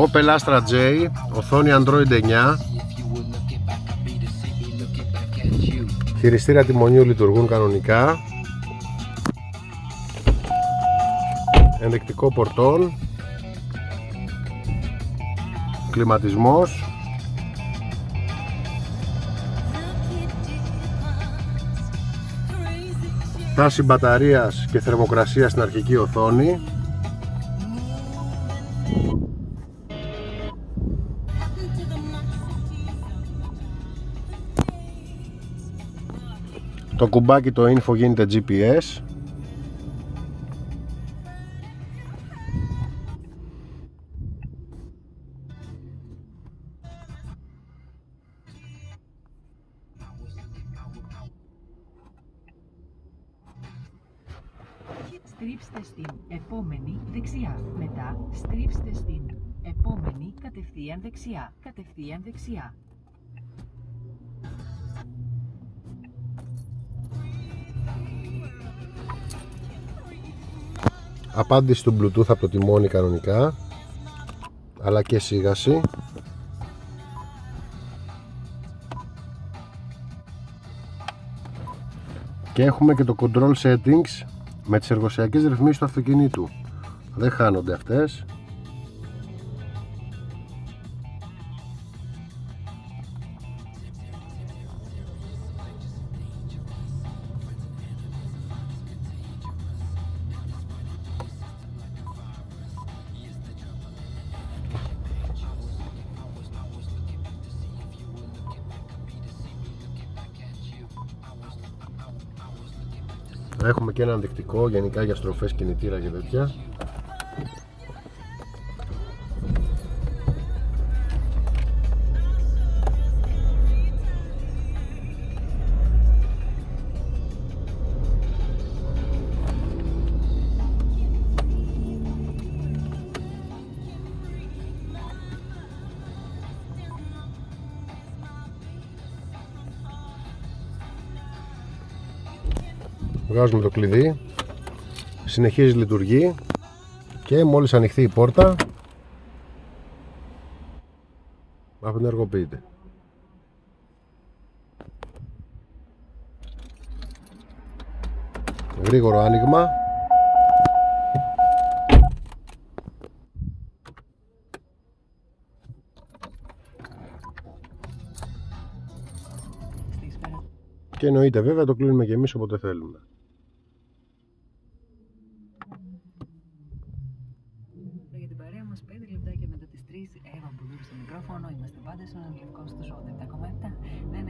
Opel Astra J, οθόνη Android 9 Χειριστήρια τιμονίου λειτουργούν κανονικά. Ενδεικτικό πορτών. Κλιματισμός. Τάση μπαταρίας και θερμοκρασία στην αρχική οθόνη Το κουμπάκι το info γίνεται GPS Στρίψτε στην επόμενη δεξιά. Μετά στρίψτε στην επόμενη κατευθείαν δεξιά. Κατευθείαν δεξιά. Απάντηση του Bluetooth από το τιμόνι κανονικά αλλά και σίγαση. Και έχουμε και το control settings με τις εργοσιακές ρυθμίσεις του αυτοκινήτου. Δεν χάνονται αυτές Έχουμε και ένα ενδεικτικό γενικά για στροφές κινητήρα και τέτοια. Βγάζουμε το κλειδί συνεχίζει λειτουργεί και μόλις ανοιχθεί η πόρτα απενεργοποιείται γρήγορο άνοιγμα. Και εννοείται βέβαια το κλείνουμε και εμείς όποτε θέλουμε λεπτάκια μετά τις 3 Εύα Μπουλούρ στο μικρόφωνο. Είμαστε πάντα στον Αγγλικό στο 87,7 Δεν